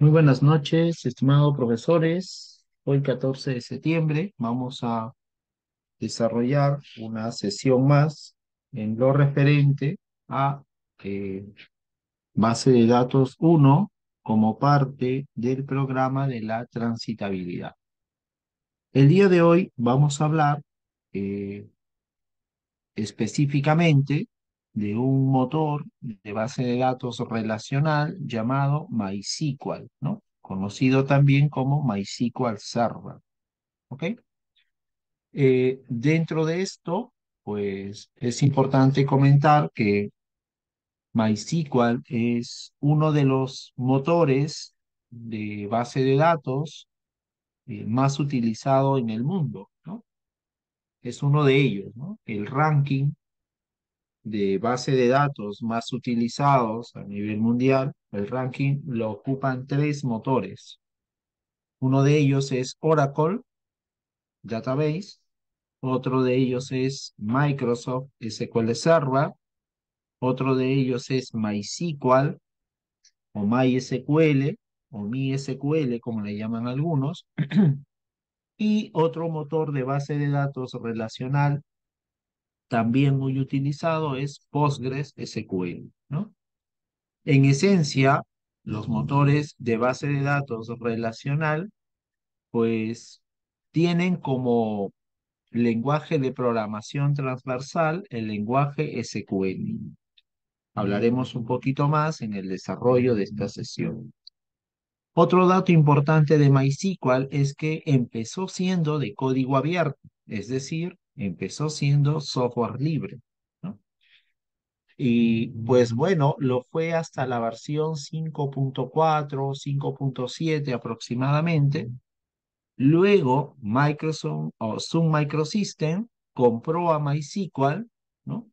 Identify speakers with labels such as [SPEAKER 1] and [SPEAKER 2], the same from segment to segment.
[SPEAKER 1] Muy buenas noches, estimados profesores. Hoy 14 de septiembre vamos a desarrollar una sesión más en lo referente a eh, base de datos 1 como parte del programa de la transitabilidad. El día de hoy vamos a hablar eh, específicamente de un motor de base de datos relacional llamado MySQL, ¿no? Conocido también como MySQL Server, ¿ok? Eh, dentro de esto, pues es importante comentar que MySQL es uno de los motores de base de datos eh, más utilizado en el mundo, ¿no? Es uno de ellos, ¿no? El ranking de base de datos más utilizados a nivel mundial, el ranking lo ocupan tres motores. Uno de ellos es Oracle Database, otro de ellos es Microsoft SQL Server, otro de ellos es MySQL o MySQL o MySQL como le llaman algunos, y otro motor de base de datos relacional también muy utilizado es Postgres SQL, ¿no? En esencia, los motores de base de datos relacional, pues tienen como lenguaje de programación transversal el lenguaje SQL. Hablaremos un poquito más en el desarrollo de esta sesión. Otro dato importante de MySQL es que empezó siendo de código abierto, es decir, empezó siendo software libre. Y pues bueno, lo fue hasta la versión 5.4, 5.7 aproximadamente. Luego, Microsoft o Sun Microsystem compró a MySQL, ¿no?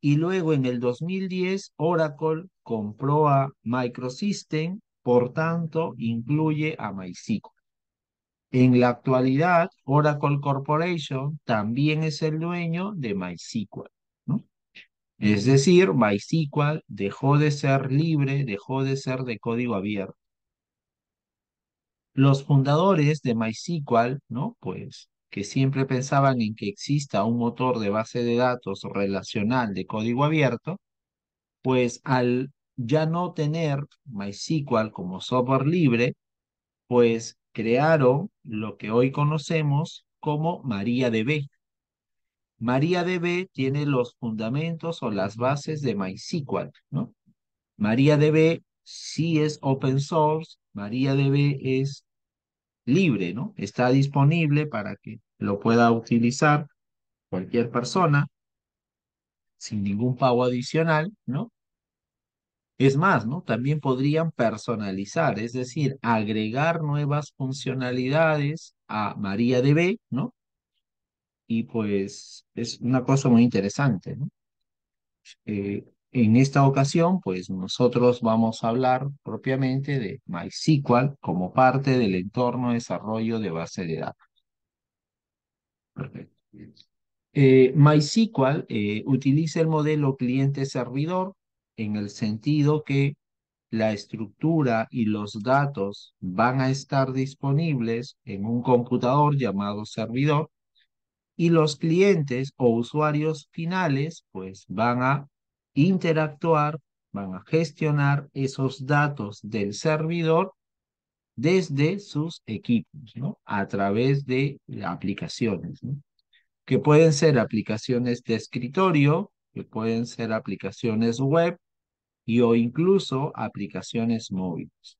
[SPEAKER 1] Y luego en el 2010, Oracle compró a Microsystem, por tanto, incluye a MySQL. En la actualidad, Oracle Corporation también es el dueño de MySQL. Es decir, MySQL dejó de ser libre, dejó de ser de código abierto. Los fundadores de MySQL, ¿no? Pues que siempre pensaban en que exista un motor de base de datos relacional de código abierto, pues al ya no tener MySQL como software libre, pues crearon lo que hoy conocemos como MariaDB. MariaDB tiene los fundamentos o las bases de MySQL, ¿no? MariaDB sí es open source, MariaDB es libre, ¿no? Está disponible para que lo pueda utilizar cualquier persona sin ningún pago adicional, ¿no? Es más, ¿no? También podrían personalizar, es decir, agregar nuevas funcionalidades a MariaDB, ¿no? Y pues es una cosa muy interesante, ¿no? Eh, en esta ocasión, pues nosotros vamos a hablar propiamente de MySQL como parte del entorno de desarrollo de base de datos. Perfecto. Eh, MySQL eh, utiliza el modelo cliente-servidor en el sentido que la estructura y los datos van a estar disponibles en un computador llamado servidor y los clientes o usuarios finales pues van a interactuar, van a gestionar esos datos del servidor desde sus equipos, ¿no? A través de aplicaciones, ¿no? Que pueden ser aplicaciones de escritorio, que pueden ser aplicaciones web y o incluso aplicaciones móviles.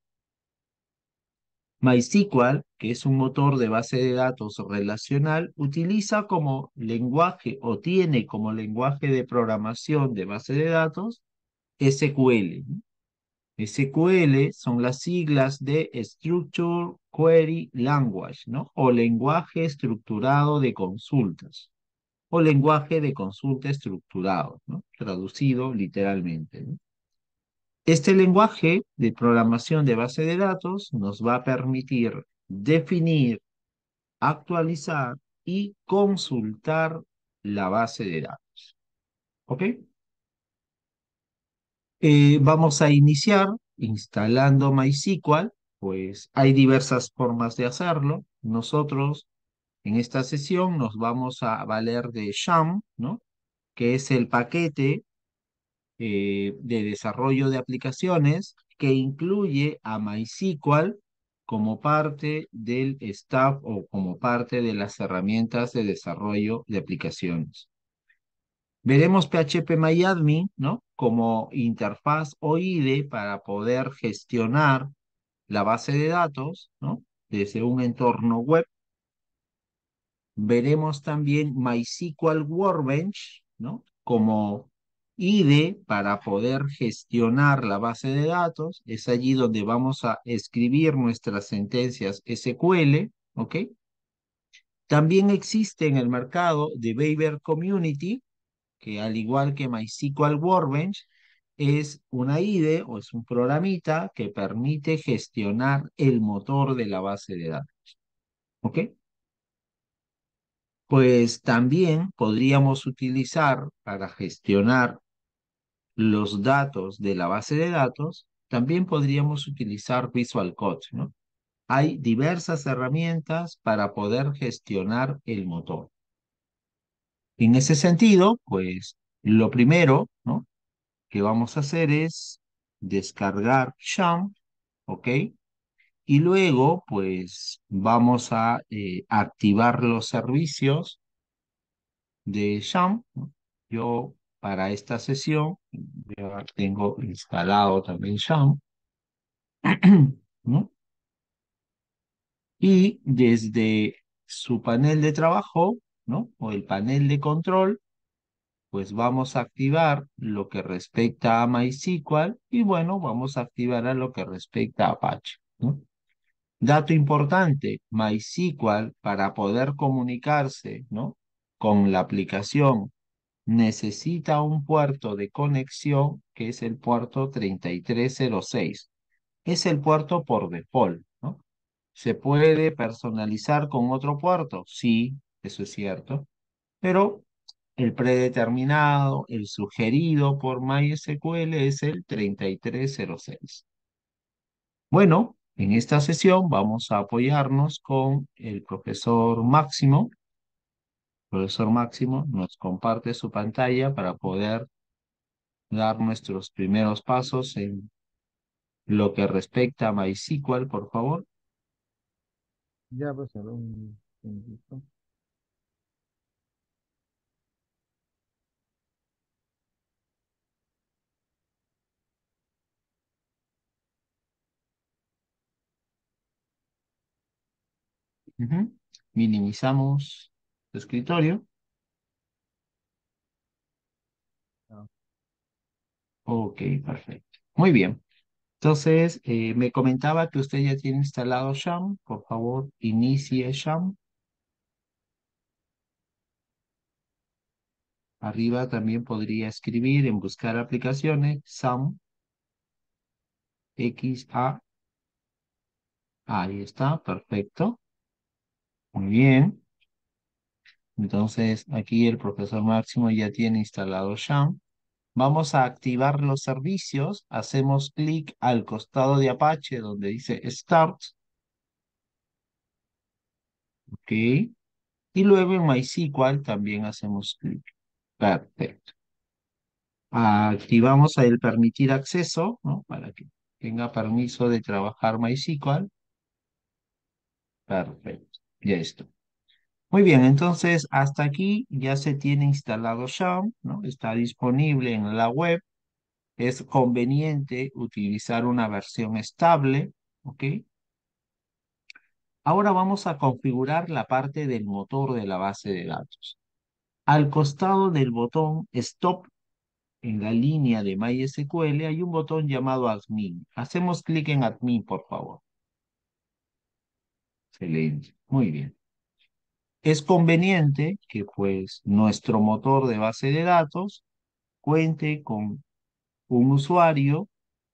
[SPEAKER 1] MySQL, que es un motor de base de datos relacional, utiliza como lenguaje o tiene como lenguaje de programación de base de datos SQL. SQL son las siglas de Structure Query Language, ¿no? O lenguaje estructurado de consultas. O lenguaje de consulta estructurado, ¿no? Traducido literalmente. Este lenguaje de programación de base de datos nos va a permitir definir, actualizar y consultar la base de datos. ¿Ok? Eh, vamos a iniciar instalando MySQL, pues hay diversas formas de hacerlo. Nosotros en esta sesión nos vamos a valer de SHAM, ¿no? que es el paquete eh, de desarrollo de aplicaciones que incluye a MySQL como parte del staff o como parte de las herramientas de desarrollo de aplicaciones. Veremos PHP ¿no? como interfaz o IDE para poder gestionar la base de datos ¿no? desde un entorno web. Veremos también MySQL Workbench ¿no? como IDE para poder gestionar la base de datos. Es allí donde vamos a escribir nuestras sentencias SQL. ¿ok? También existe en el mercado de Beaver Community que al igual que MySQL Workbench, es una IDE o es un programita que permite gestionar el motor de la base de datos. ¿Ok? Pues también podríamos utilizar para gestionar los datos de la base de datos, también podríamos utilizar Visual Code, ¿no? Hay diversas herramientas para poder gestionar el motor. En ese sentido, pues lo primero ¿no? que vamos a hacer es descargar Sham, ¿ok? Y luego, pues vamos a eh, activar los servicios de Sham. Yo para esta sesión ya tengo instalado también Sham. ¿no? Y desde su panel de trabajo ¿no? O el panel de control, pues vamos a activar lo que respecta a MySQL y bueno, vamos a activar a lo que respecta a Apache, ¿no? Dato importante, MySQL para poder comunicarse, ¿no? Con la aplicación necesita un puerto de conexión que es el puerto 3306. Es el puerto por default, ¿no? ¿Se puede personalizar con otro puerto? Sí, eso es cierto, pero el predeterminado, el sugerido por MySQL es el 3306. Bueno, en esta sesión vamos a apoyarnos con el profesor Máximo. Profesor Máximo nos comparte su pantalla para poder dar nuestros primeros pasos en lo que respecta a MySQL, por favor.
[SPEAKER 2] Ya, profesor, un,
[SPEAKER 1] Minimizamos escritorio. Ok, perfecto. Muy bien. Entonces, eh, me comentaba que usted ya tiene instalado Sham. Por favor, inicie Sham. Arriba también podría escribir en buscar aplicaciones SAM X A. Ahí está, perfecto. Muy bien. Entonces, aquí el profesor Máximo ya tiene instalado Sham. Vamos a activar los servicios. Hacemos clic al costado de Apache donde dice Start. Ok. Y luego en MySQL también hacemos clic. Perfecto. Activamos el permitir acceso, ¿no? Para que tenga permiso de trabajar MySQL. Perfecto. Ya está. Muy bien, entonces hasta aquí ya se tiene instalado Sham, ¿no? Está disponible en la web. Es conveniente utilizar una versión estable, ¿ok? Ahora vamos a configurar la parte del motor de la base de datos. Al costado del botón Stop, en la línea de MySQL, hay un botón llamado Admin. Hacemos clic en Admin, por favor. Excelente, muy bien. Es conveniente que pues nuestro motor de base de datos cuente con un usuario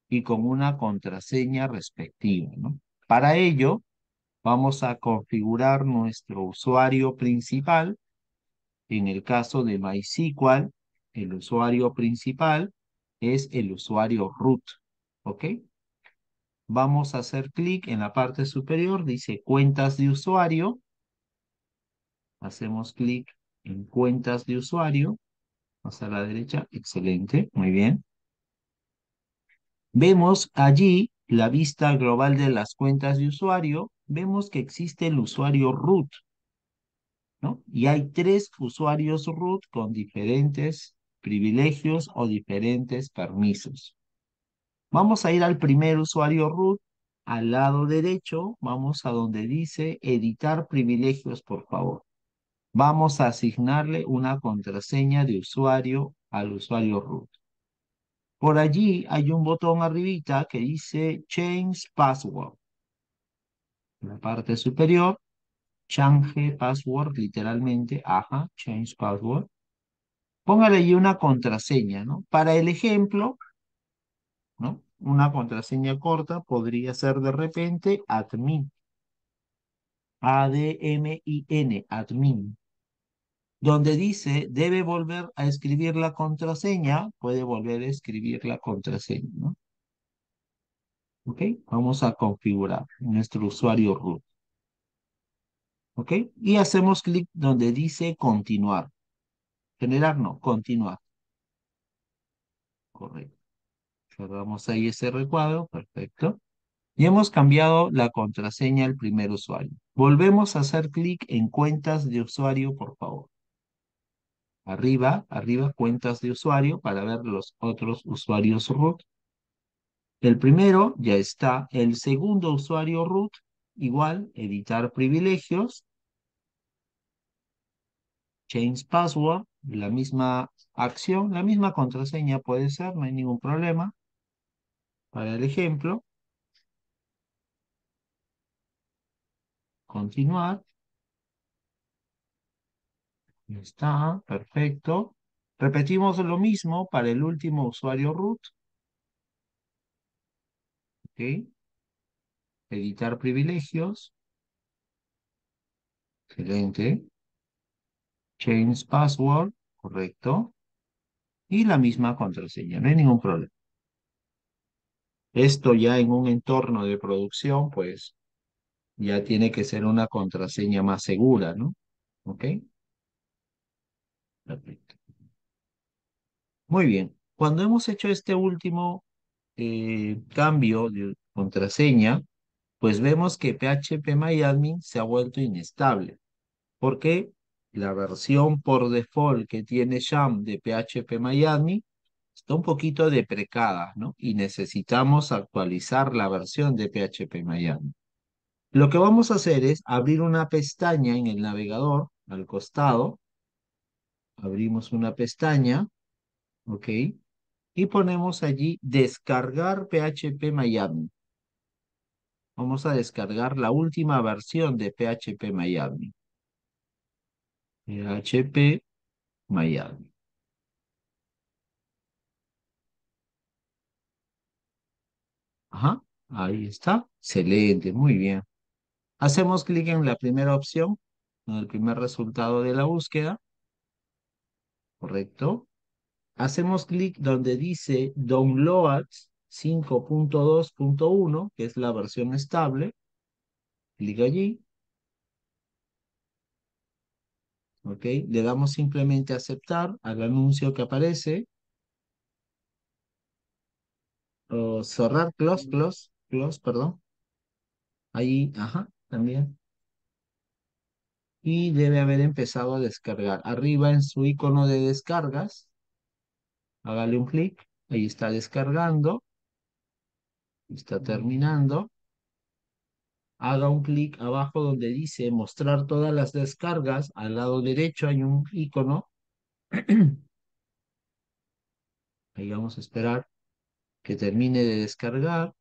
[SPEAKER 1] y con una contraseña respectiva. ¿no? Para ello, vamos a configurar nuestro usuario principal. En el caso de MySQL, el usuario principal es el usuario root, ¿ok? Vamos a hacer clic en la parte superior, dice cuentas de usuario. Hacemos clic en cuentas de usuario. Más a la derecha, excelente, muy bien. Vemos allí la vista global de las cuentas de usuario. Vemos que existe el usuario root, ¿no? Y hay tres usuarios root con diferentes privilegios o diferentes permisos. Vamos a ir al primer usuario root. Al lado derecho, vamos a donde dice editar privilegios, por favor. Vamos a asignarle una contraseña de usuario al usuario root. Por allí hay un botón arribita que dice Change Password. En la parte superior, change password, literalmente, ajá, change password. Póngale allí una contraseña, ¿no? Para el ejemplo, ¿no? Una contraseña corta podría ser de repente admin. A-D-M-I-N, admin. Donde dice debe volver a escribir la contraseña, puede volver a escribir la contraseña, ¿no? ¿Ok? Vamos a configurar nuestro usuario root. ¿Ok? Y hacemos clic donde dice continuar. Generar no, continuar. Correcto. Cerramos ahí ese recuadro, perfecto. Y hemos cambiado la contraseña al primer usuario. Volvemos a hacer clic en cuentas de usuario, por favor. Arriba, arriba, cuentas de usuario para ver los otros usuarios root. El primero ya está. El segundo usuario root, igual, editar privilegios. Change password, la misma acción, la misma contraseña puede ser, no hay ningún problema. Para el ejemplo, continuar. Está, perfecto. Repetimos lo mismo para el último usuario root. Ok. Editar privilegios. Excelente. Change password, correcto. Y la misma contraseña, no hay ningún problema. Esto ya en un entorno de producción, pues, ya tiene que ser una contraseña más segura, ¿no? ¿Ok? Perfecto. Muy bien. Cuando hemos hecho este último eh, cambio de contraseña, pues vemos que phpMyAdmin se ha vuelto inestable. ¿Por qué? La versión por default que tiene Sham de phpMyAdmin está un poquito deprecada, ¿no? Y necesitamos actualizar la versión de phpMyAdmin. Lo que vamos a hacer es abrir una pestaña en el navegador al costado. Abrimos una pestaña, ¿ok? Y ponemos allí descargar phpMyAdmin. Vamos a descargar la última versión de phpMyAdmin. phpMyAdmin. Ajá, ahí está. Excelente, muy bien. Hacemos clic en la primera opción, en el primer resultado de la búsqueda. Correcto. Hacemos clic donde dice Downloads 5.2.1, que es la versión estable. Clic allí. Ok, le damos simplemente aceptar al anuncio que aparece. O cerrar, close, close, close, perdón. Ahí, ajá, también. Y debe haber empezado a descargar. Arriba en su icono de descargas, hágale un clic. Ahí está descargando. Está terminando. Haga un clic abajo donde dice mostrar todas las descargas. Al lado derecho hay un icono. Ahí vamos a esperar que termine de descargar.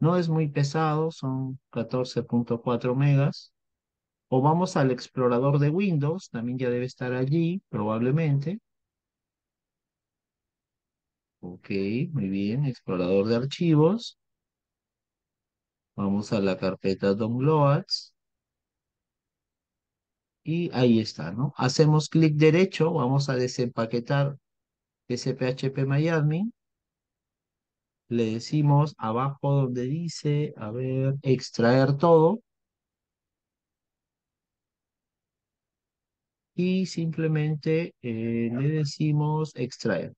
[SPEAKER 1] No es muy pesado, son 14.4 megas. O vamos al explorador de Windows, también ya debe estar allí, probablemente. Ok, muy bien, explorador de archivos. Vamos a la carpeta Downloads. Y ahí está, ¿no? Hacemos clic derecho, vamos a desempaquetar SPHP le decimos abajo donde dice, a ver, extraer todo. Y simplemente eh, le decimos extraer.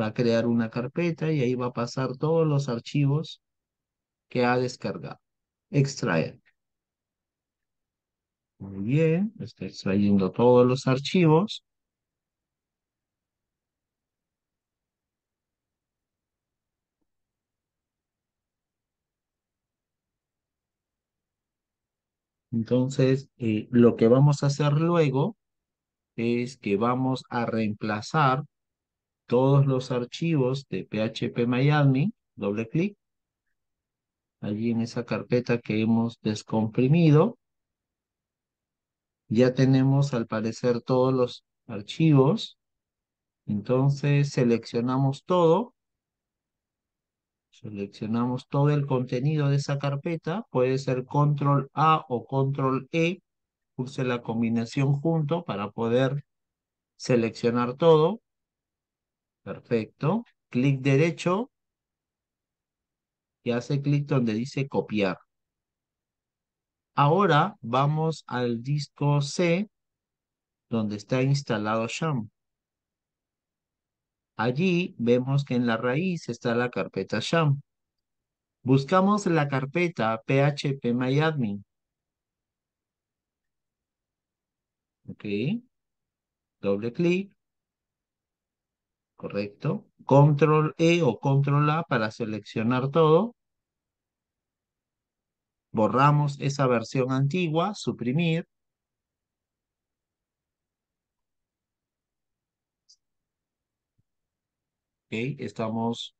[SPEAKER 1] Va a crear una carpeta y ahí va a pasar todos los archivos que ha descargado. Extraer. Muy bien, está extrayendo todos los archivos. Entonces, eh, lo que vamos a hacer luego es que vamos a reemplazar todos los archivos de phpMyAdmin, doble clic, allí en esa carpeta que hemos descomprimido. Ya tenemos al parecer todos los archivos. Entonces seleccionamos todo. Seleccionamos todo el contenido de esa carpeta. Puede ser control A o control E. Pulse la combinación junto para poder seleccionar todo. Perfecto. Clic derecho y hace clic donde dice copiar. Ahora vamos al disco C donde está instalado Sham. Allí vemos que en la raíz está la carpeta Sham. Buscamos la carpeta phpMyAdmin. Ok. Doble clic. Correcto. Control E o Control A para seleccionar todo. Borramos esa versión antigua, suprimir. Estamos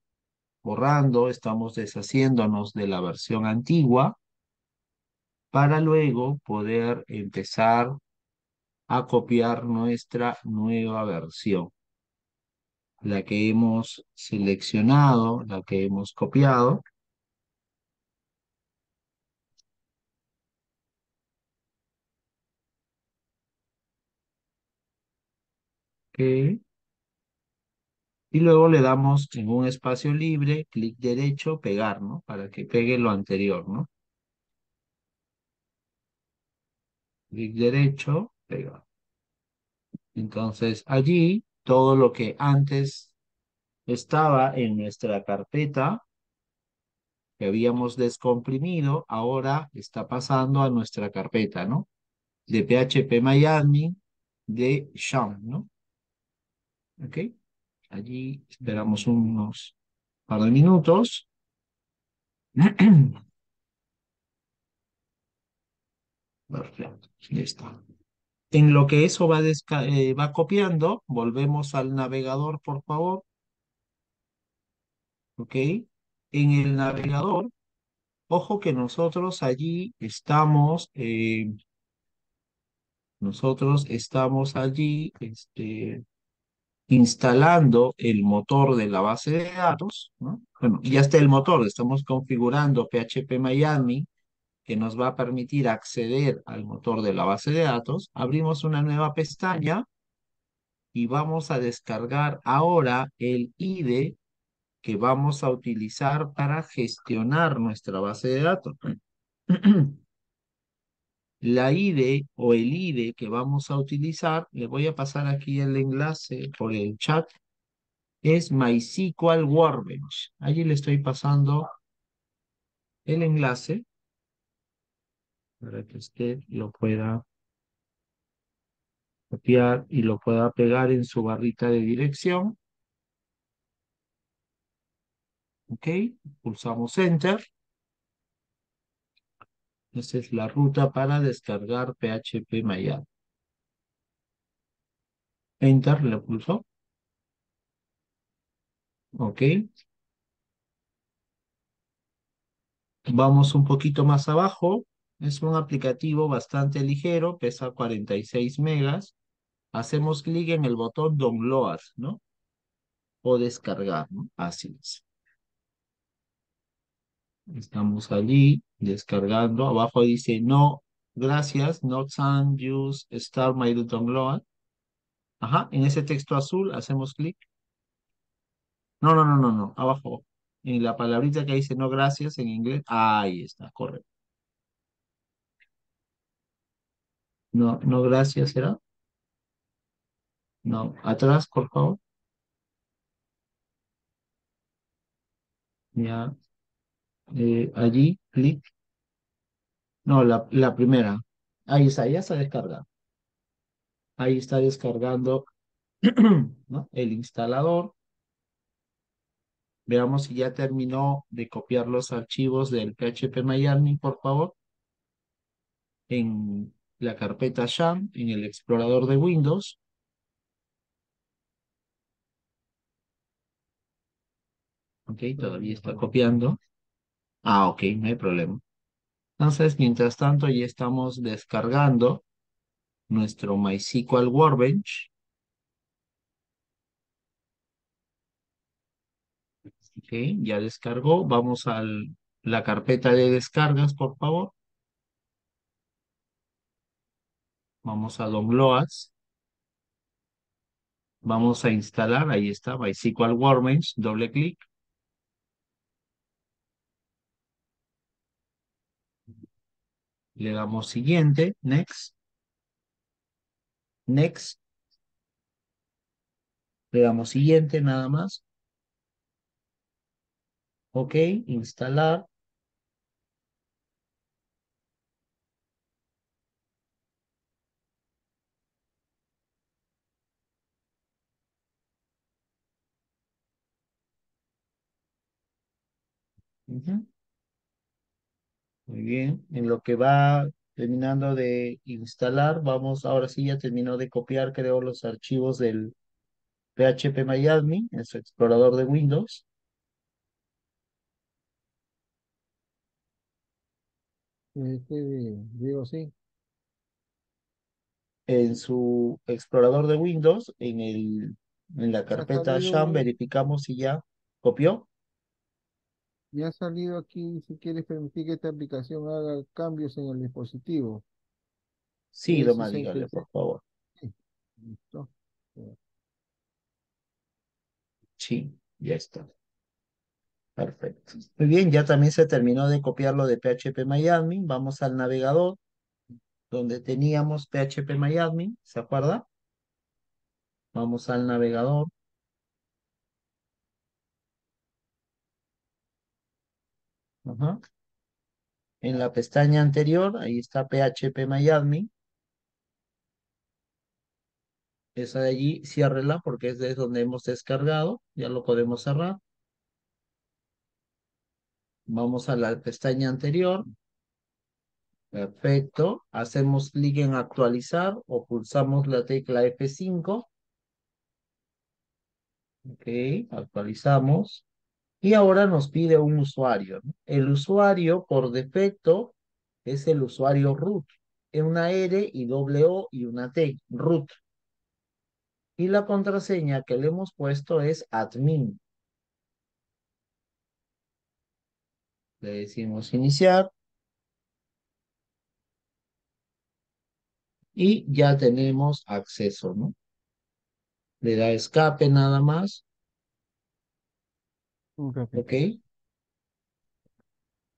[SPEAKER 1] borrando, estamos deshaciéndonos de la versión antigua para luego poder empezar a copiar nuestra nueva versión. La que hemos seleccionado, la que hemos copiado. Ok. Y luego le damos en un espacio libre, clic derecho, pegar, ¿no? Para que pegue lo anterior, ¿no? Clic derecho, pegar. Entonces allí todo lo que antes estaba en nuestra carpeta que habíamos descomprimido, ahora está pasando a nuestra carpeta, ¿no? De phpMyAdmin de Sham, ¿no? ¿Ok? Allí esperamos unos par de minutos. Perfecto, listo. En lo que eso va, eh, va copiando, volvemos al navegador, por favor. ¿Ok? En el navegador, ojo que nosotros allí estamos, eh, nosotros estamos allí, este, instalando el motor de la base de datos, ¿no? Bueno, ya está el motor, estamos configurando phpMyAdmin, que nos va a permitir acceder al motor de la base de datos. Abrimos una nueva pestaña y vamos a descargar ahora el IDE que vamos a utilizar para gestionar nuestra base de datos. la IDE o el IDE que vamos a utilizar, le voy a pasar aquí el enlace por el chat, es MySQL Workbench. Allí le estoy pasando el enlace para que usted lo pueda copiar y lo pueda pegar en su barrita de dirección. Ok, pulsamos Enter. Esa es la ruta para descargar PHP Maya. Enter, le pulso. Ok. Vamos un poquito más abajo. Es un aplicativo bastante ligero, pesa 46 megas. Hacemos clic en el botón Download, ¿no? O descargar, ¿no? Así es. Estamos allí descargando. Abajo dice no, gracias, not some use start my download. Ajá, en ese texto azul hacemos clic. No, no, no, no, no, abajo. En la palabrita que dice no gracias en inglés. Ahí está, correcto. No, no gracias, ¿será? No, atrás, por favor. Ya. Eh, allí, clic. No, la, la primera. Ahí está, ya está descargado. Ahí está descargando el instalador. Veamos si ya terminó de copiar los archivos del PHP Miami, por favor. En la carpeta YAM, en el explorador de Windows. Ok, todavía está copiando. Ah, ok, no hay problema. Entonces, mientras tanto, ya estamos descargando nuestro MySQL Workbench. Ok, ya descargó. Vamos a la carpeta de descargas, por favor. Vamos a Downloads. Vamos a instalar, ahí está, MySQL Workbench, doble clic. Le damos siguiente, next. Next. Le damos siguiente nada más. Ok, instalar. Muy bien, en lo que va terminando de instalar, vamos, ahora sí ya terminó de copiar, creo, los archivos del PHP MyAdmin en su explorador de Windows.
[SPEAKER 2] Este, digo, sí.
[SPEAKER 1] En su explorador de Windows, en, el, en la carpeta YAM, verificamos si ya copió.
[SPEAKER 2] Ya ha salido aquí si quieres permitir que esta aplicación haga cambios en el dispositivo.
[SPEAKER 1] Sí, lo más dígale, por favor.
[SPEAKER 2] Sí. Listo.
[SPEAKER 1] Sí, ya está. Perfecto. Muy bien, ya también se terminó de copiarlo de PHP MyAdmin. Vamos al navegador donde teníamos PHP MyAdmin, ¿se acuerda? Vamos al navegador. En la pestaña anterior, ahí está PHP MyAdmin. Esa de allí, ciérrela porque es de donde hemos descargado. Ya lo podemos cerrar. Vamos a la pestaña anterior. Perfecto. Hacemos clic en actualizar o pulsamos la tecla F5. Ok, actualizamos. Y ahora nos pide un usuario. El usuario por defecto es el usuario root. Es una R y doble O y una T, root. Y la contraseña que le hemos puesto es admin. Le decimos iniciar. Y ya tenemos acceso, ¿no? Le da escape nada más. ¿Ok?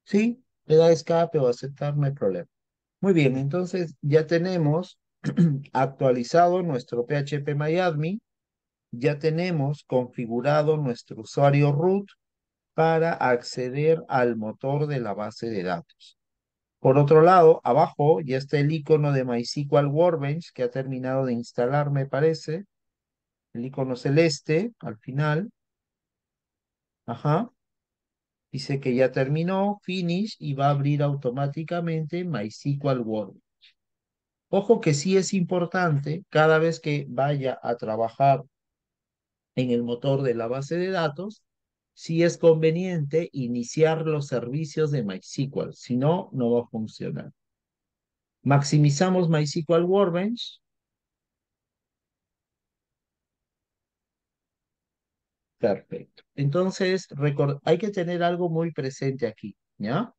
[SPEAKER 1] Sí, le da escape o aceptar, no hay problema. Muy bien, entonces ya tenemos actualizado nuestro PHP MyAdmin. Ya tenemos configurado nuestro usuario root para acceder al motor de la base de datos. Por otro lado, abajo ya está el icono de MySQL Workbench que ha terminado de instalar, me parece. El icono celeste al final. Ajá. Dice que ya terminó, finish, y va a abrir automáticamente MySQL Workbench. Ojo que sí es importante cada vez que vaya a trabajar en el motor de la base de datos, si es conveniente iniciar los servicios de MySQL, si no, no va a funcionar. Maximizamos MySQL Workbench. Perfecto. Entonces, hay que tener algo muy presente aquí, ¿ya?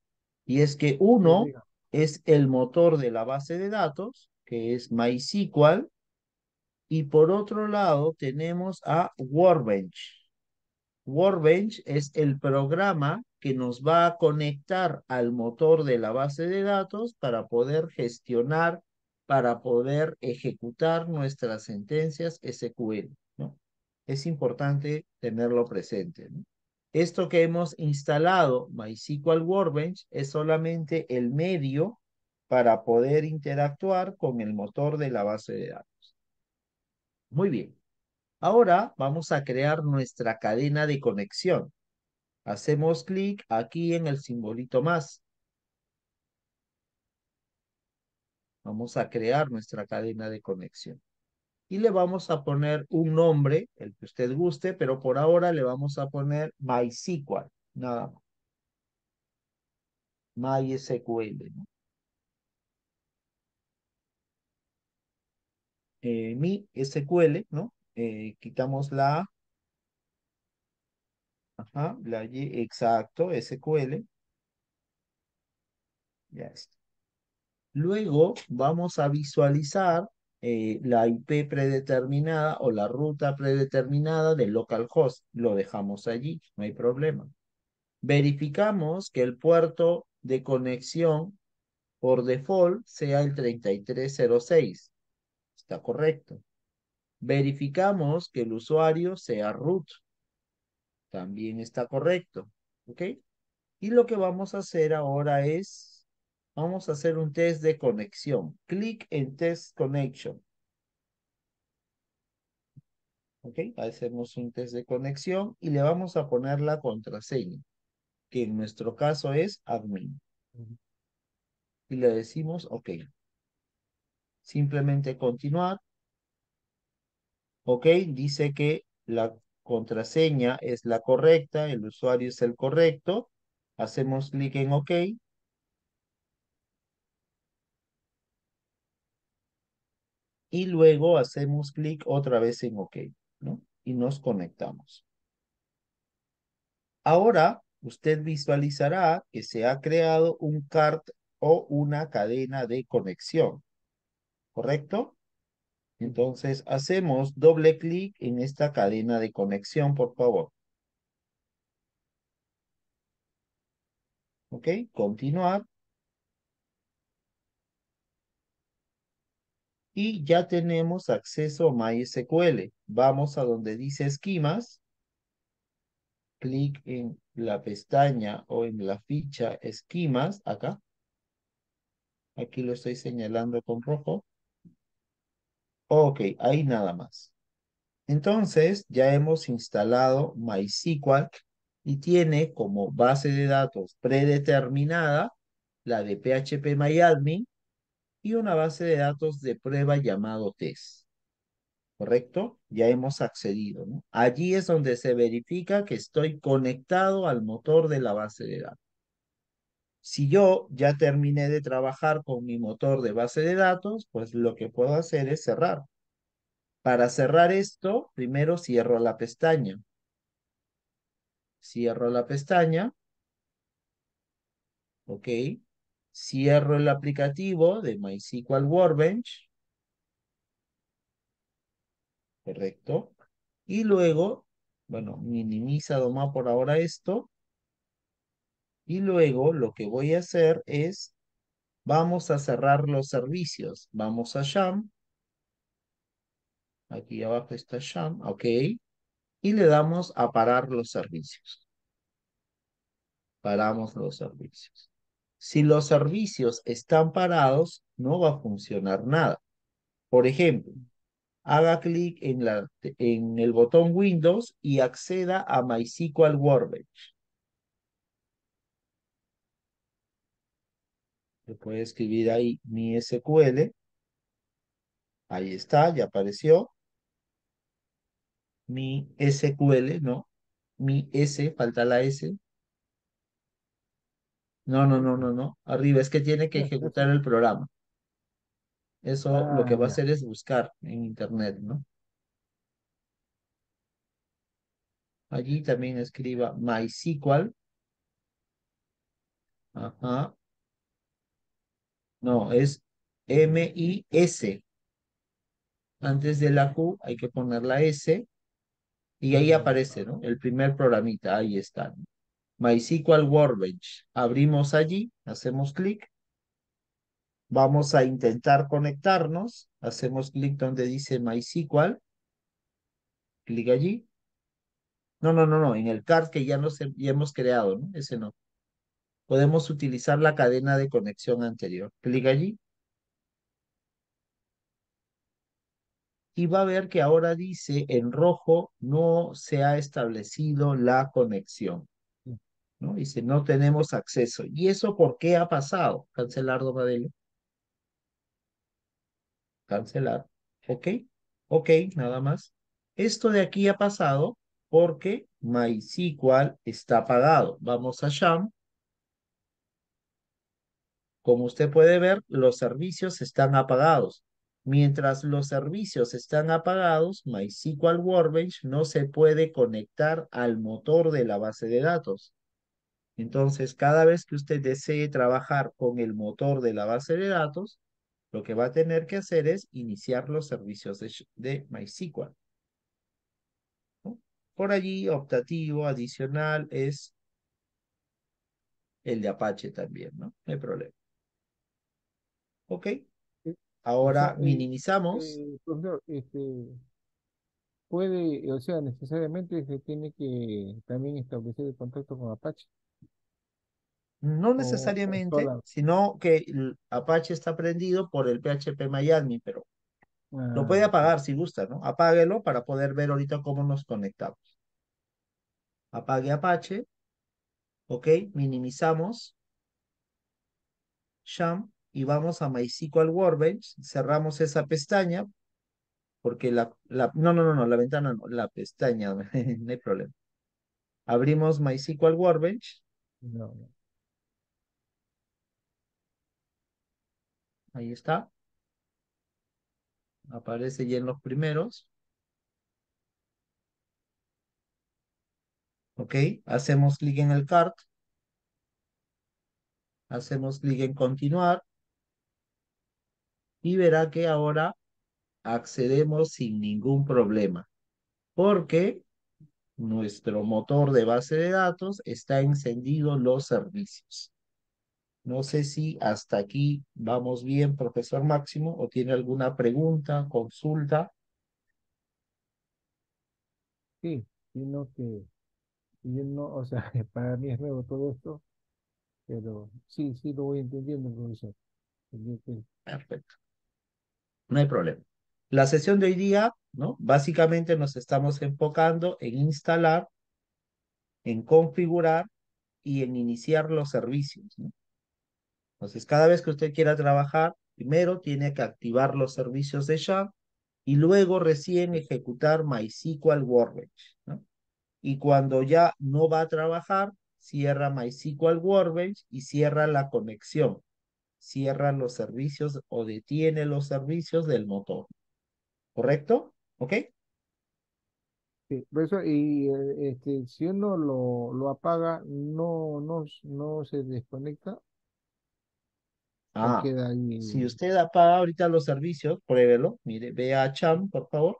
[SPEAKER 1] Y es que uno es el motor de la base de datos, que es MySQL, Y por otro lado tenemos a Workbench. Workbench es el programa que nos va a conectar al motor de la base de datos para poder gestionar, para poder ejecutar nuestras sentencias SQL. Es importante tenerlo presente. Esto que hemos instalado, MySQL Workbench, es solamente el medio para poder interactuar con el motor de la base de datos. Muy bien. Ahora vamos a crear nuestra cadena de conexión. Hacemos clic aquí en el simbolito más. Vamos a crear nuestra cadena de conexión. Y le vamos a poner un nombre, el que usted guste, pero por ahora le vamos a poner MySQL, nada más. MySQL. ¿no? Eh, mi SQL, ¿no? Eh, quitamos la. Ajá, la Y, exacto, SQL. Ya está. Luego vamos a visualizar eh, la IP predeterminada o la ruta predeterminada del localhost. Lo dejamos allí, no hay problema. Verificamos que el puerto de conexión por default sea el 3306. Está correcto. Verificamos que el usuario sea root. También está correcto. ¿Ok? Y lo que vamos a hacer ahora es, vamos a hacer un test de conexión. Clic en Test Connection. ¿Ok? Hacemos un test de conexión y le vamos a poner la contraseña, que en nuestro caso es admin. Y le decimos OK. Simplemente continuar. Ok, dice que la contraseña es la correcta, el usuario es el correcto. Hacemos clic en OK. Y luego hacemos clic otra vez en OK, ¿no? Y nos conectamos. Ahora, usted visualizará que se ha creado un cart o una cadena de conexión. ¿Correcto? Entonces, hacemos doble clic en esta cadena de conexión, por favor. ¿Ok? Continuar. Y ya tenemos acceso a MySQL. Vamos a donde dice esquemas. Clic en la pestaña o en la ficha esquemas, acá. Aquí lo estoy señalando con rojo. Ok, ahí nada más. Entonces, ya hemos instalado MySQL y tiene como base de datos predeterminada la de PHP y una base de datos de prueba llamado test. ¿Correcto? Ya hemos accedido. Allí es donde se verifica que estoy conectado al motor de la base de datos. Si yo ya terminé de trabajar con mi motor de base de datos, pues lo que puedo hacer es cerrar. Para cerrar esto, primero cierro la pestaña. Cierro la pestaña. Ok. Cierro el aplicativo de MySQL Workbench. Correcto. Y luego, bueno, minimiza más por ahora esto. Y luego lo que voy a hacer es, vamos a cerrar los servicios. Vamos a Sham. Aquí abajo está Sham, ok. Y le damos a parar los servicios. Paramos los servicios. Si los servicios están parados, no va a funcionar nada. Por ejemplo, haga clic en, la, en el botón Windows y acceda a MySQL Workbench. Le puede escribir ahí mi SQL. Ahí está, ya apareció. Mi SQL, ¿no? Mi S, falta la S. No, no, no, no, no. Arriba, es que tiene que ejecutar el programa. Eso lo que va a
[SPEAKER 2] Ah,
[SPEAKER 1] hacer es buscar en internet, ¿no? Allí también escriba MySQL. Ajá. No, es M-I-S. Antes de la Q hay que poner la S y ahí aparece, ¿no? El primer programita, ahí está. ¿no? MySQL Workbench. Abrimos allí, hacemos clic. Vamos a intentar conectarnos. Hacemos clic donde dice MySQL. Clic allí. No, no, no, no. En el card que ya, nos, ya hemos creado, ¿no? Ese no. Podemos utilizar la cadena de conexión anterior. Clic allí. y va a ver que ahora dice en rojo no se ha establecido la conexión. ¿No? Dice no tenemos acceso. ¿Y eso por qué ha pasado? Cancelar, don Adelio. Cancelar. ¿Ok? Ok, nada más. Esto de aquí ha pasado porque MySQL está apagado. Vamos a Sham. Como usted puede ver, los servicios están apagados. Mientras los servicios están apagados, MySQL Workbench no se puede conectar al motor de la base de datos. Entonces, cada vez que usted desee trabajar con el motor de la base de datos, lo que va a tener que hacer es iniciar los servicios de, MySQL. Por allí, optativo, adicional, es el de Apache también, ¿no? No hay problema. ¿Ok? Ahora minimizamos.
[SPEAKER 2] Eh, este, puede, o sea, necesariamente se tiene que también establecer el contacto con Apache.
[SPEAKER 1] No necesariamente, sino que Apache está prendido por el PHP Miami, pero lo puede ah, apagar si gusta, ¿no? Apáguelo para poder ver ahorita cómo nos conectamos. Apague Apache. Ok, minimizamos. Sham y vamos a MySQL Workbench, cerramos esa pestaña, porque la, la, no, no, no, no, la ventana no, la pestaña, no hay problema. Abrimos MySQL Workbench. No, Ahí está. Aparece ya en los primeros. Ok, hacemos clic en el cart. Hacemos clic en continuar y verá que ahora accedemos sin ningún problema, porque nuestro motor de base de datos está encendido los servicios. No sé si hasta aquí vamos bien, profesor Máximo, o tiene alguna pregunta, consulta.
[SPEAKER 2] Sí, sino que yo no, o sea, para mí es nuevo todo esto, pero sí, sí lo voy entendiendo, profesor.
[SPEAKER 1] Perfecto no hay problema. La sesión de hoy día, ¿no? Básicamente nos estamos enfocando en instalar, en configurar y en iniciar los servicios, ¿no? Entonces, cada vez que usted quiera trabajar, primero tiene que activar los servicios de SHA y luego recién ejecutar MySQL Workbench. Y cuando ya no va a trabajar, cierra MySQL Workbench y cierra la conexión cierra los servicios o detiene los servicios del motor. ¿Correcto? ¿Ok?
[SPEAKER 2] Sí, por eso, y eh, este, si uno lo, lo apaga, no, no, no se desconecta.
[SPEAKER 1] Ah, si usted apaga ahorita los servicios, pruébelo. Mire, ve a Cham, por favor.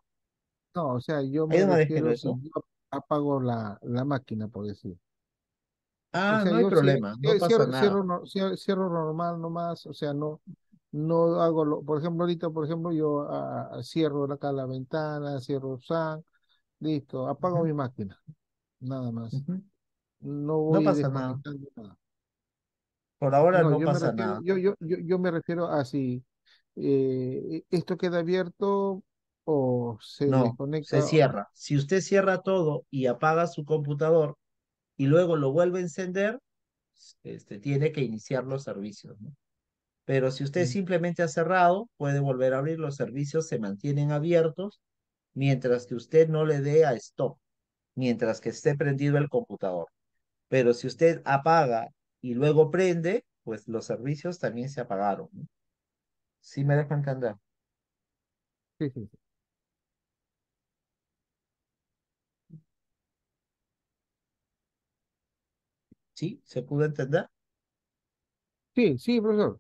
[SPEAKER 2] No, o sea, yo me refiero si yo apago la, la máquina, por decir.
[SPEAKER 1] Ah, no hay problema, no pasa
[SPEAKER 2] cierro,
[SPEAKER 1] nada.
[SPEAKER 2] Cierro, cierro, normal nomás, o sea, no, no hago, lo, por ejemplo, ahorita, por ejemplo, yo cierro acá la ventana, cierro SAN, listo, apago mi máquina, nada más. No voy
[SPEAKER 1] pasa nada. Por ahora no, pasa nada.
[SPEAKER 2] Yo, yo, yo, yo me refiero a si eh, esto queda abierto o se
[SPEAKER 1] No,
[SPEAKER 2] desconecta.
[SPEAKER 1] se cierra. Si usted cierra todo y apaga su computador, y luego lo vuelve a encender, este, tiene que iniciar los servicios. ¿no? Pero si usted simplemente ha cerrado, puede volver a abrir, los servicios se mantienen abiertos mientras que usted no le dé a stop, mientras que esté prendido el computador. Pero si usted apaga y luego prende, pues los servicios también se apagaron. ¿no? ¿Sí me deja entender?
[SPEAKER 2] Sí, sí, sí.
[SPEAKER 1] ¿Sí? ¿Se pudo entender?
[SPEAKER 2] Sí, sí, profesor.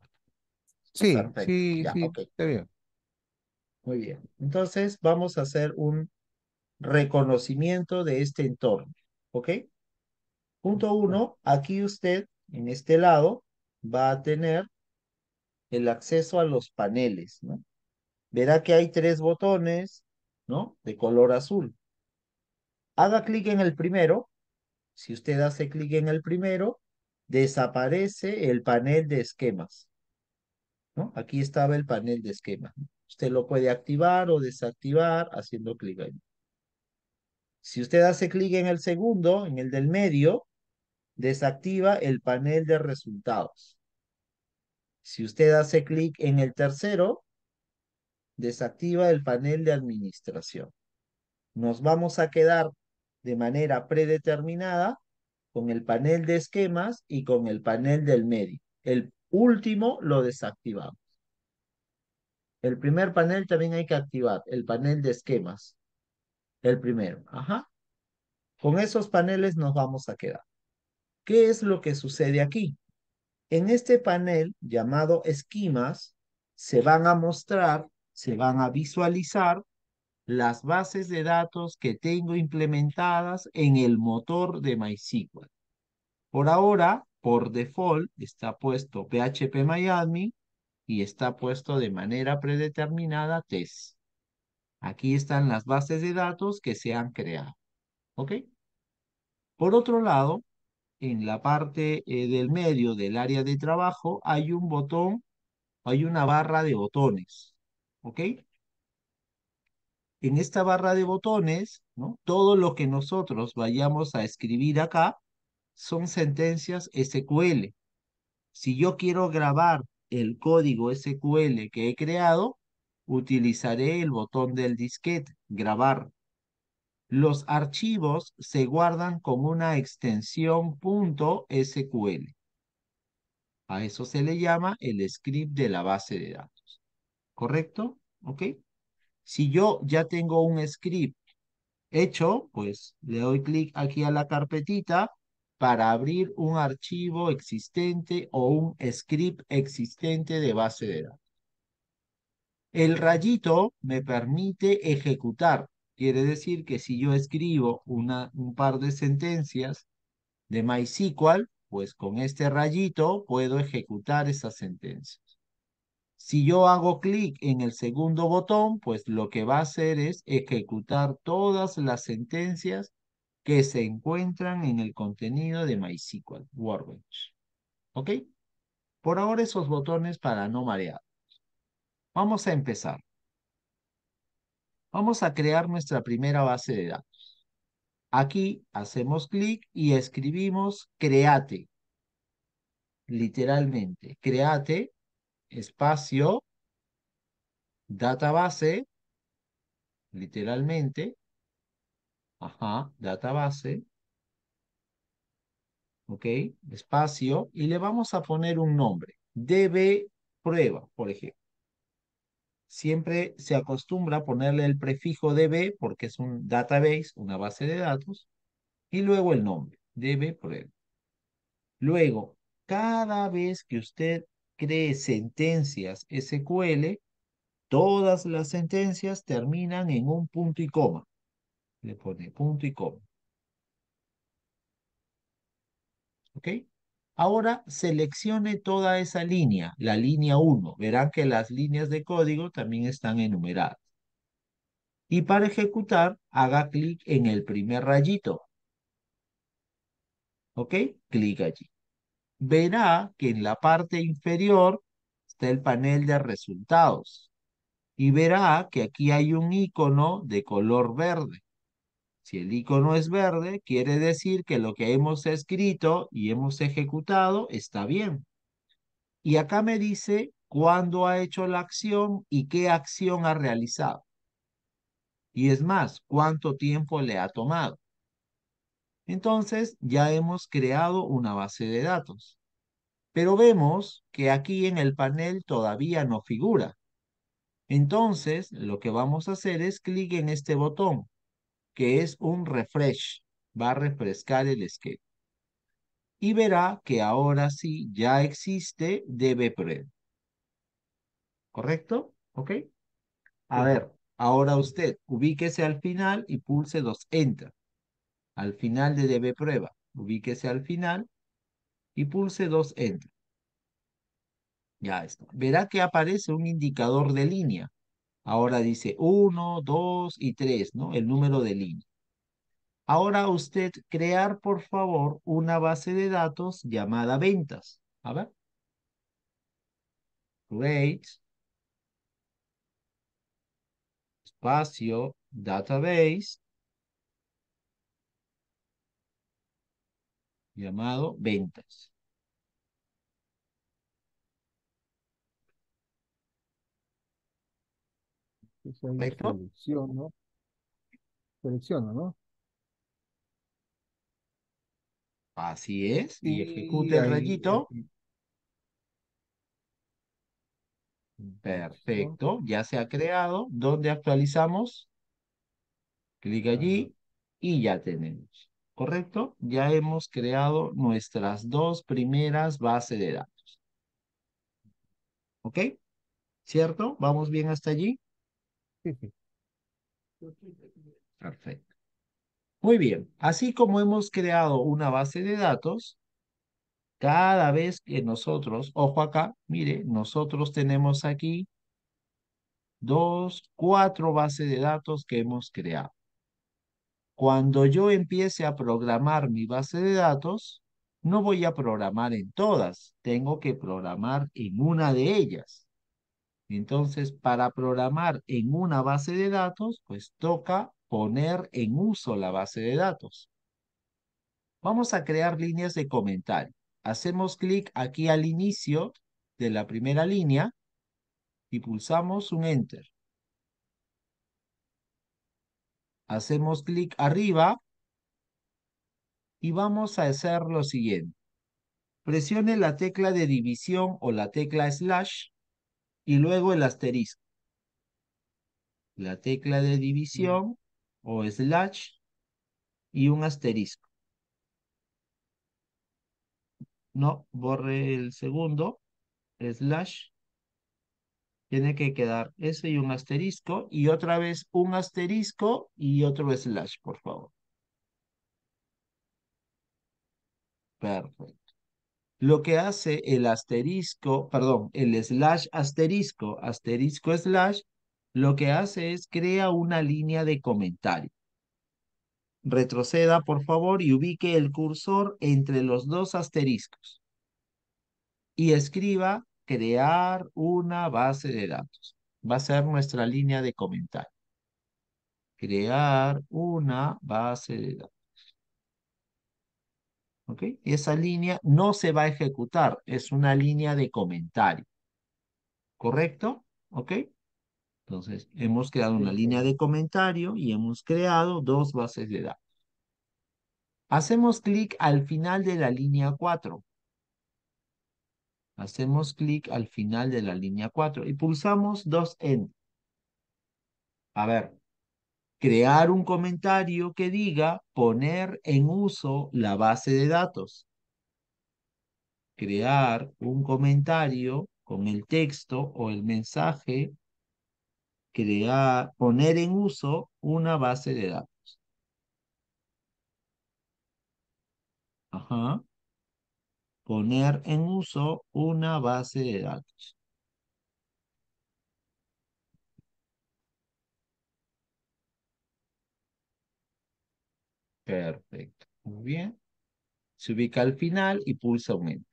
[SPEAKER 2] Sí, sí, sí, está bien.
[SPEAKER 1] Muy bien. Entonces vamos a hacer un reconocimiento de este entorno. ¿Ok? Punto uno, aquí usted, en este lado, va a tener el acceso a los paneles, ¿no? Verá que hay tres botones, ¿no? De color azul. Haga clic en el primero. Si usted hace clic en el primero, desaparece el panel de esquemas. ¿no? Aquí estaba el panel de esquemas. Usted lo puede activar o desactivar haciendo clic ahí. Si usted hace clic en el segundo, en el del medio, desactiva el panel de resultados. Si usted hace clic en el tercero, desactiva el panel de administración. Nos vamos a quedar de manera predeterminada con el panel de esquemas y con el panel del medio. El último lo desactivamos. El primer panel también hay que activar, el panel de esquemas. El primero, ajá. Con esos paneles nos vamos a quedar. ¿Qué es lo que sucede aquí? En este panel llamado esquemas, se van a mostrar, se van a visualizar las bases de datos que tengo implementadas en el motor de MySQL. Por ahora, por default, está puesto PHP MyAdmin y está puesto de manera predeterminada test. Aquí están las bases de datos que se han creado. ¿Ok? Por otro lado, en la parte eh, del medio del área de trabajo hay un botón, hay una barra de botones. ¿Ok? En esta barra de botones, ¿no? todo lo que nosotros vayamos a escribir acá son sentencias SQL. Si yo quiero grabar el código SQL que he creado, utilizaré el botón del disquete, grabar. Los archivos se guardan con una extensión .sql. A eso se le llama el script de la base de datos. ¿Correcto? ¿Ok? Si yo ya tengo un script hecho, pues le doy clic aquí a la carpetita para abrir un archivo existente o un script existente de base de datos. El rayito me permite ejecutar. Quiere decir que si yo escribo un par de sentencias de MySQL, pues con este rayito puedo ejecutar esas sentencias. Si yo hago clic en el segundo botón, pues lo que va a hacer es ejecutar todas las sentencias que se encuentran en el contenido de MySQL Workbench. ¿Ok? Por ahora esos botones para no marear. Vamos a empezar. Vamos a crear nuestra primera base de datos. Aquí hacemos clic y escribimos create. Literalmente, create espacio database, literalmente, ajá, database, ok, espacio, y le vamos a poner un nombre, db prueba, por ejemplo. Siempre se acostumbra a ponerle el prefijo db porque es un database, una base de datos, y luego el nombre, db prueba. Luego, cada vez que usted cree sentencias SQL, todas las sentencias terminan en un punto y coma. Le pone punto y coma. ¿Ok? Ahora seleccione toda esa línea, la línea 1. Verán que las líneas de código también están enumeradas. Y para ejecutar, haga clic en el primer rayito. ¿Ok? Clic allí verá que en la parte inferior está el panel de resultados y verá que aquí hay un icono de color verde. Si el icono es verde, quiere decir que lo que hemos escrito y hemos ejecutado está bien. Y acá me dice cuándo ha hecho la acción y qué acción ha realizado. Y es más, cuánto tiempo le ha tomado. Entonces, ya hemos creado una base de datos. Pero vemos que aquí en el panel todavía no figura. Entonces, lo que vamos a hacer es clic en este botón, que es un refresh. Va a refrescar el esquema. Y verá que ahora sí ya existe DBPRED. ¿Correcto? ¿Ok? A ver, ahora usted ubíquese al final y pulse dos Enter. Al final de DB prueba, ubíquese al final y pulse dos Enter. Ya está. Verá que aparece un indicador de línea. Ahora dice 1, 2 y 3, ¿no? El número de línea. Ahora usted crear, por favor, una base de datos llamada ventas. A ver. Create. Espacio. Database. Llamado ventas.
[SPEAKER 2] ¿Correcto? Selecciono. Selecciono, ¿no?
[SPEAKER 1] Así es. Y,
[SPEAKER 2] Y
[SPEAKER 1] ejecute el rayito.
[SPEAKER 2] ahí-
[SPEAKER 1] Perfecto. Ya se ha creado. ¿Dónde actualizamos? Clic allí y ya tenemos. ¿Correcto? Ya hemos creado nuestras dos primeras bases de datos. ¿Ok? ¿Cierto? ¿Vamos bien hasta allí? Perfecto. Muy bien. Así como hemos creado una base de datos, cada vez que nosotros, ojo acá, mire, nosotros tenemos aquí dos, cuatro bases de datos que hemos creado. Cuando yo empiece a programar mi base de datos, no voy a programar en todas, tengo que programar en una de ellas. Entonces, para programar en una base de datos, pues toca poner en uso la base de datos. Vamos a crear líneas de comentario. Hacemos clic aquí al inicio de la primera línea y pulsamos un Enter. Hacemos clic arriba y vamos a hacer lo siguiente. Presione la tecla de división o la tecla slash y luego el asterisco. La tecla de división o slash y un asterisco. No, borre el segundo, slash. Tiene que quedar ese y un asterisco y otra vez un asterisco y otro slash, por favor. Perfecto. Lo que hace el asterisco, perdón, el slash asterisco, asterisco slash, lo que hace es crea una línea de comentario. Retroceda, por favor, y ubique el cursor entre los dos asteriscos. Y escriba crear una base de datos. Va a ser nuestra línea de comentario. Crear una base de datos. ¿Ok? Esa línea no se va a ejecutar, es una línea de comentario. ¿Correcto? ¿Ok? Entonces, hemos creado una línea de comentario y hemos creado dos bases de datos. Hacemos clic al final de la línea 4. Hacemos clic al final de la línea 4 y pulsamos dos Enter. A ver, crear un comentario que diga poner en uso la base de datos. Crear un comentario con el texto o el mensaje. Crear, poner en uso una base de datos. Ajá. Poner en uso una base de datos. Perfecto. Muy bien. Se ubica al final y pulsa aumento.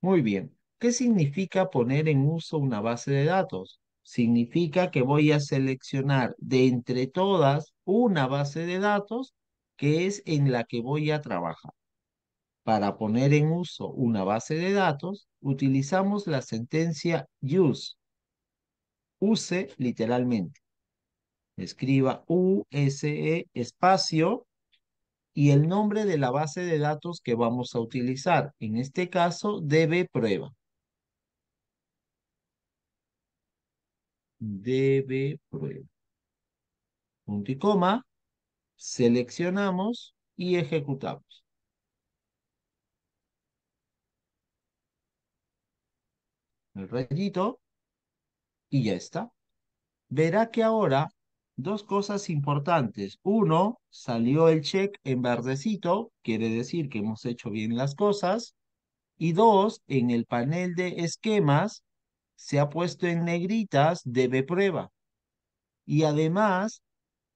[SPEAKER 1] Muy bien. ¿Qué significa poner en uso una base de datos? Significa que voy a seleccionar de entre todas una base de datos que es en la que voy a trabajar. Para poner en uso una base de datos, utilizamos la sentencia use. Use literalmente. Escriba use espacio y el nombre de la base de datos que vamos a utilizar. En este caso, db prueba. db prueba. Punto y coma. Seleccionamos y ejecutamos. El rayito y ya está. verá que ahora dos cosas importantes. Uno, salió el check en verdecito, quiere decir que hemos hecho bien las cosas. Y dos, en el panel de esquemas se ha puesto en negritas debe prueba. Y además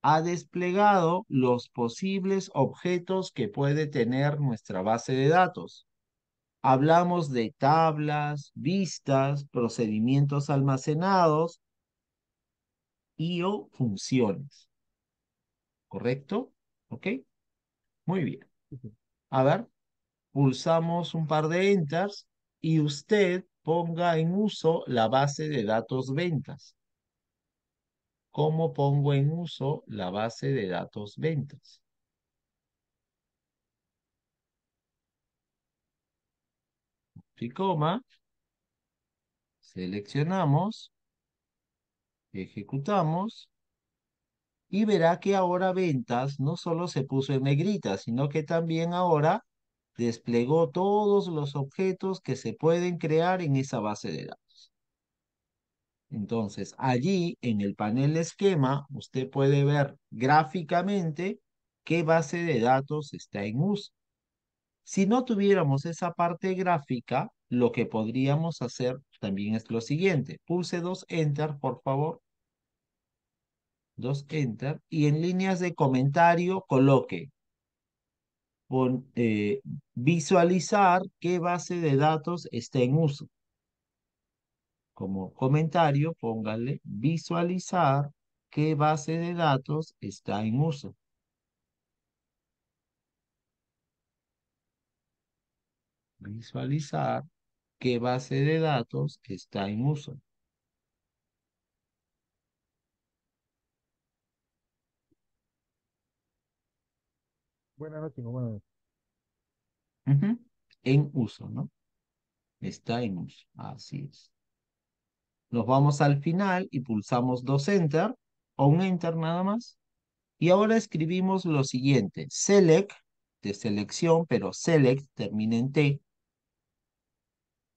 [SPEAKER 1] ha desplegado los posibles objetos que puede tener nuestra base de datos. Hablamos de tablas, vistas, procedimientos almacenados y o funciones. ¿Correcto? ¿Ok? Muy bien. A ver, pulsamos un par de enters y usted ponga en uso la base de datos ventas. ¿Cómo pongo en uso la base de datos ventas? Ficoma. Seleccionamos. Ejecutamos. Y verá que ahora ventas no solo se puso en negrita, sino que también ahora desplegó todos los objetos que se pueden crear en esa base de datos. Entonces, allí en el panel esquema, usted puede ver gráficamente qué base de datos está en uso. Si no tuviéramos esa parte gráfica, lo que podríamos hacer también es lo siguiente. Pulse dos Enter, por favor. Dos Enter. Y en líneas de comentario coloque eh, visualizar qué base de datos está en uso. Como comentario, póngale visualizar qué base de datos está en uso. Visualizar qué base de datos está en uso.
[SPEAKER 2] Buenas noches, buenas
[SPEAKER 1] En uso, ¿no? Está en uso, así es. Nos vamos al final y pulsamos dos enter o un enter nada más. Y ahora escribimos lo siguiente, select, de selección, pero select termina en T.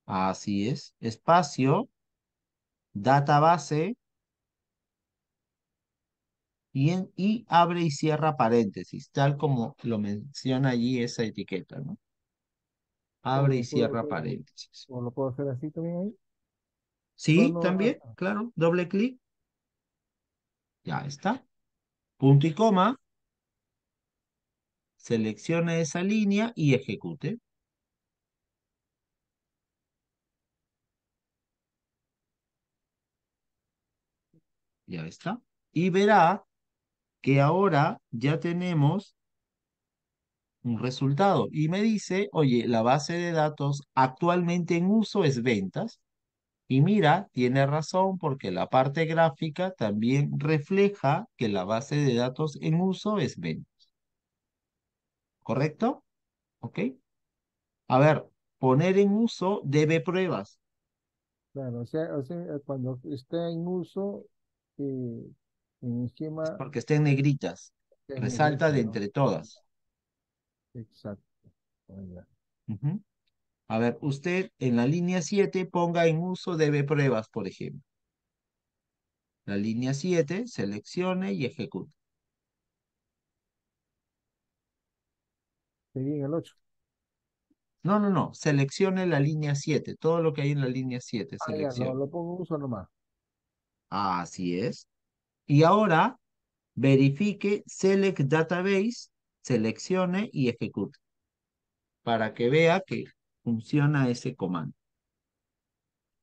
[SPEAKER 1] Así es, espacio, database, y, y abre y cierra paréntesis, tal como lo menciona allí esa etiqueta, ¿no? Abre y cierra paréntesis.
[SPEAKER 2] ¿O lo puedo hacer así también ahí?
[SPEAKER 1] Sí, también, claro, doble clic. Ya está. Punto y coma. Seleccione esa línea y ejecute. Ya está. Y verá que ahora ya tenemos un resultado. Y me dice, oye, la base de datos actualmente en uso es ventas. Y mira, tiene razón porque la parte gráfica también refleja que la base de datos en uso es ventas. ¿Correcto? ¿Ok? A ver, poner en uso debe pruebas.
[SPEAKER 2] Claro, o sea, cuando esté en uso, eh, en esquema...
[SPEAKER 1] Porque está en negritas. Resalta de entre todas.
[SPEAKER 2] Exacto.
[SPEAKER 1] A ver, usted en la línea 7 ponga en uso debe pruebas, por ejemplo. La línea 7, seleccione y ejecute.
[SPEAKER 2] Seguí en el 8.
[SPEAKER 1] No, no, no. Seleccione la línea 7. Todo lo que hay en la línea 7.
[SPEAKER 2] Ah, ya, no, lo pongo en uso nomás.
[SPEAKER 1] Así es. Y ahora verifique Select Database, seleccione y ejecute. Para que vea que funciona ese comando.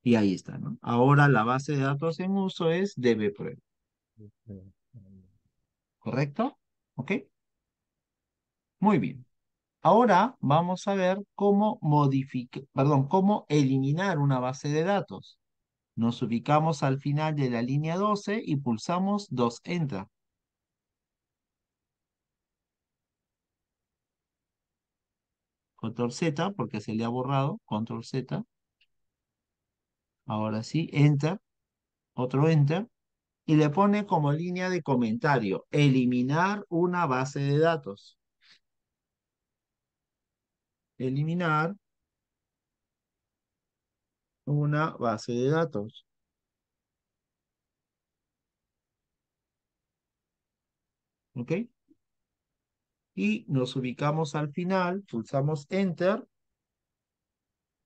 [SPEAKER 1] Y ahí está, ¿no? Ahora la base de datos en uso es dbprueba. ¿Correcto? ¿Ok? Muy bien. Ahora vamos a ver cómo modificar, perdón, cómo eliminar una base de datos. Nos ubicamos al final de la línea 12 y pulsamos 2 Enter. Control Z, porque se le ha borrado. Control Z. Ahora sí, Enter. Otro Enter. Y le pone como línea de comentario, eliminar una base de datos. Eliminar una base de datos. ¿Ok? Y nos ubicamos al final, pulsamos Enter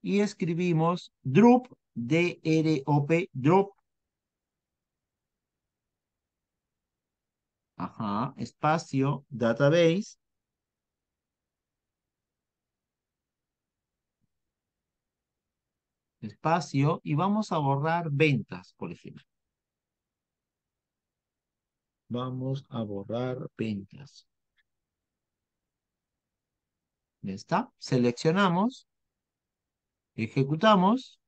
[SPEAKER 1] y escribimos Drup, D-R-O-P, Drup. Ajá, espacio, database. Espacio, y vamos a borrar ventas, por ejemplo. Vamos a borrar ventas. Ya está. Seleccionamos. Ejecutamos.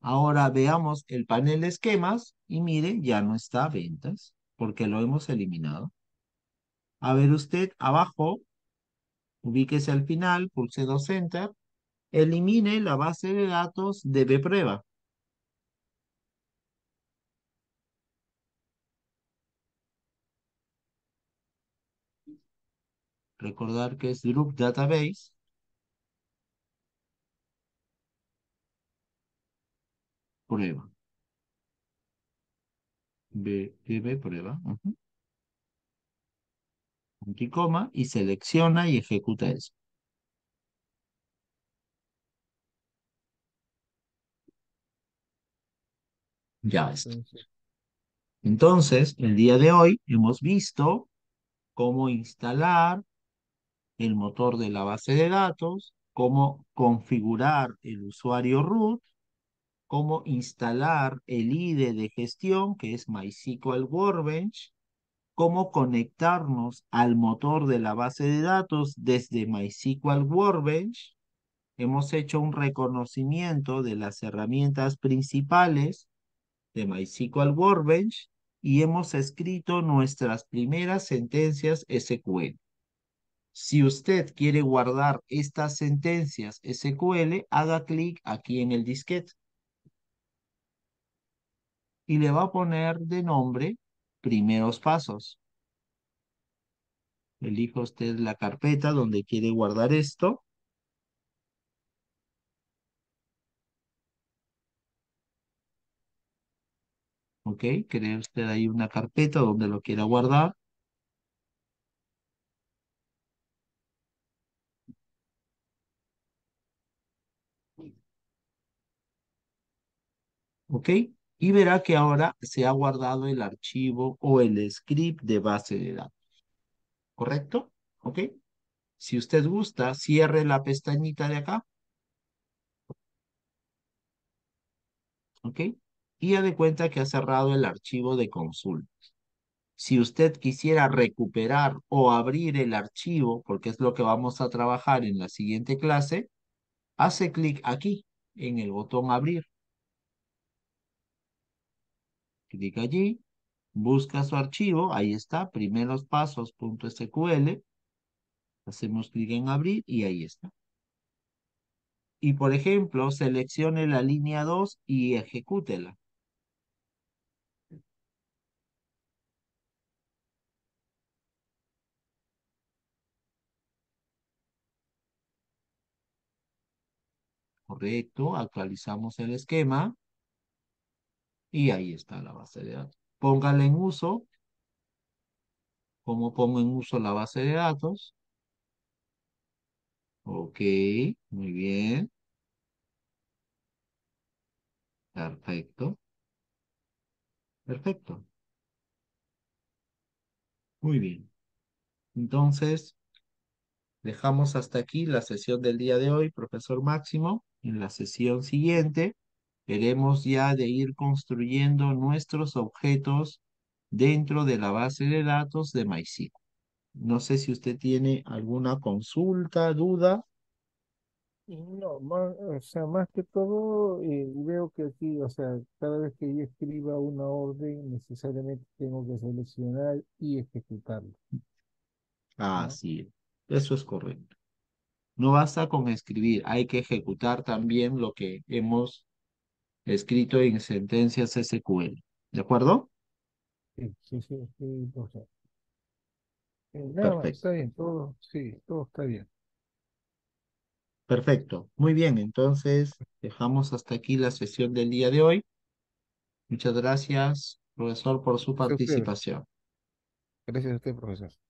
[SPEAKER 1] Ahora veamos el panel de esquemas y miren, ya no está ventas porque lo hemos eliminado. A ver usted, abajo, ubíquese al final, pulse 2 Enter, elimine la base de datos de Bprueba. Recordar que es Group Database. Prueba. B, B, prueba. Y coma y selecciona y ejecuta eso. Ya está. Entonces, el día de hoy hemos visto cómo instalar el motor de la base de datos, cómo configurar el usuario root, cómo instalar el IDE de gestión, que es MySQL Workbench, cómo conectarnos al motor de la base de datos desde MySQL Workbench. Hemos hecho un reconocimiento de las herramientas principales de MySQL Workbench y hemos escrito nuestras primeras sentencias SQL. Si usted quiere guardar estas sentencias SQL, haga clic aquí en el disquete. Y le va a poner de nombre primeros pasos. Elija usted la carpeta donde quiere guardar esto. Ok, crea usted ahí una carpeta donde lo quiera guardar. ¿ok? Y verá que ahora se ha guardado el archivo o el script de base de datos. ¿Correcto? ¿Ok? Si usted gusta, cierre la pestañita de acá. ¿Ok? Y ya de cuenta que ha cerrado el archivo de consulta. Si usted quisiera recuperar o abrir el archivo, porque es lo que vamos a trabajar en la siguiente clase, hace clic aquí, en el botón abrir. Clic allí, busca su archivo, ahí está, primeros pasos.sql. Hacemos clic en abrir y ahí está. Y por ejemplo, seleccione la línea 2 y ejecútela. Correcto, actualizamos el esquema. Y ahí está la base de datos. Póngala en uso. ¿Cómo pongo en uso la base de datos? Ok, muy bien. Perfecto. Perfecto. Muy bien. Entonces, dejamos hasta aquí la sesión del día de hoy, profesor Máximo. En la sesión siguiente, queremos ya de ir construyendo nuestros objetos dentro de la base de datos de MySQL. No sé si usted tiene alguna consulta, duda.
[SPEAKER 2] No, más, o sea, más que todo, eh, veo que aquí, o sea, cada vez que yo escriba una orden, necesariamente tengo que seleccionar y ejecutarlo.
[SPEAKER 1] Ah, sí, eso es correcto. No basta con escribir, hay que ejecutar también lo que hemos escrito en sentencias SQL. ¿De acuerdo?
[SPEAKER 2] Sí, sí, sí, sí, o sea, eh, nada está bien, todo, sí, todo está bien.
[SPEAKER 1] Perfecto. Muy bien, entonces dejamos hasta aquí la sesión del día de hoy. Muchas gracias, profesor, por su participación.
[SPEAKER 2] Gracias a usted, profesor.